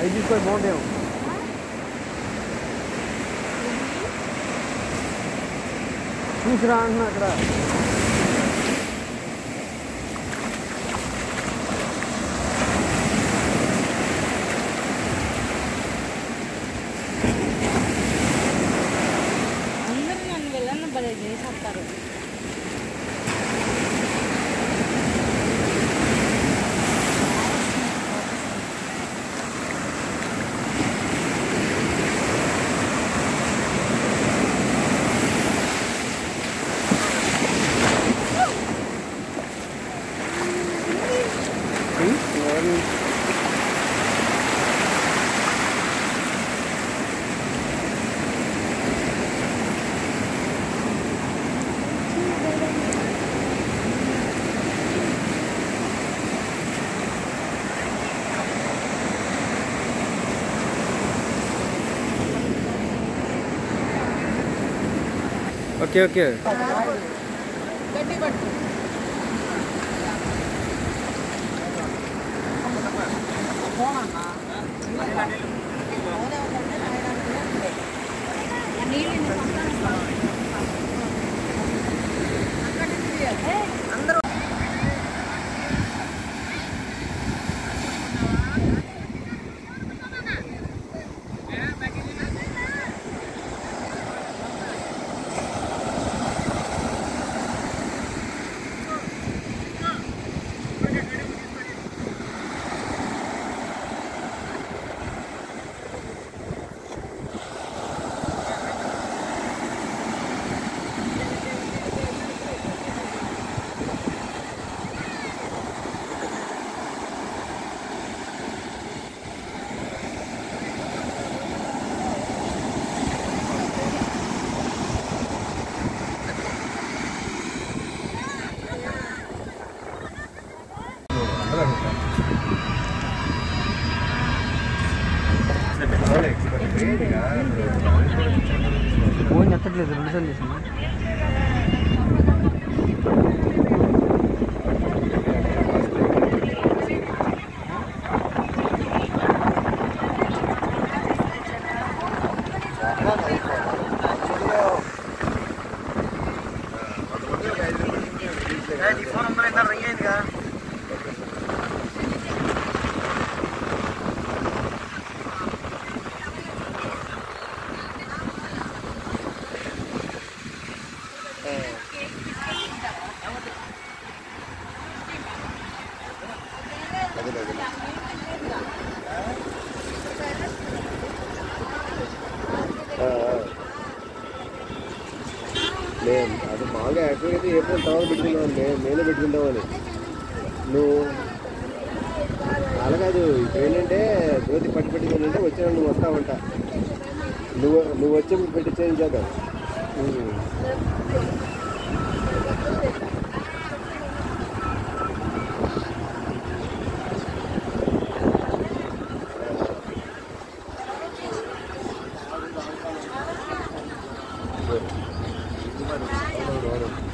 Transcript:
అవి తీసుకొని బాగుంటాయేమో చూసిరా అంటున్నా అక్కడ అందరూ నన్ను వెళ్ళన్న భలే చేసేస్తారు see? One, okay okay 我买吗？你买的 phone ఎత్తట్లేదు రెండు సార్లు చేసింది. అది బాగా యాక్టివ్ అయితే ఏ ఫోన్ టవర్ పెట్టుకున్నావు అంటే నేనే పెట్టుకుంటామని నువ్వు అలా కాదు ఇప్పుడు జ్యోతి పట్టి పెట్టుకుని అంటే వచ్చిన నువ్వు వస్తావంట. నువ్వు నువ్వు వచ్చే పెట్టి చేంజ్ చేద్దాం. Mano,